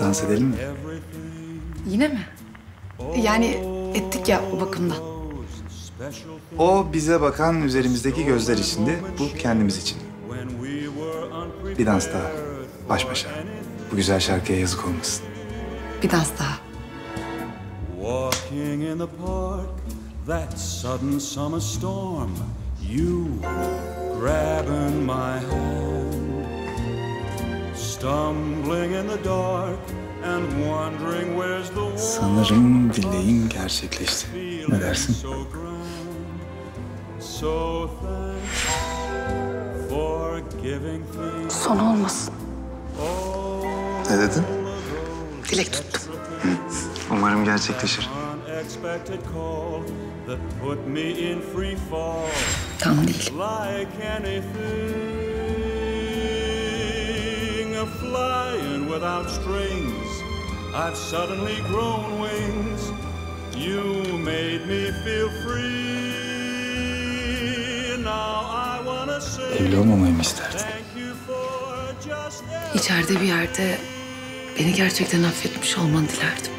dans edelim mi? Yine mi? Yani ettik ya o bakımdan. O bize bakan üzerimizdeki gözler içindi. Bu kendimiz için. Bir dans daha. Baş başa. Bu güzel şarkıya yazık olmasın. Bir dans daha. Walking in the park, that sudden summer storm, you grabbing my hand, Sanırım dileğin gerçekleşti. Ne dersin? so grand. So thanks for giving me Son olmasın. Ne dedin? Dilek tuttum. Umarım gerçekleşir. unexpected call without strings. I've suddenly grown wings. You made me feel free. Now I wanna say Evli olmamayı mı isterdin? thank you for just İçeride bir yerde beni gerçekten affetmiş olmanı dilerdim.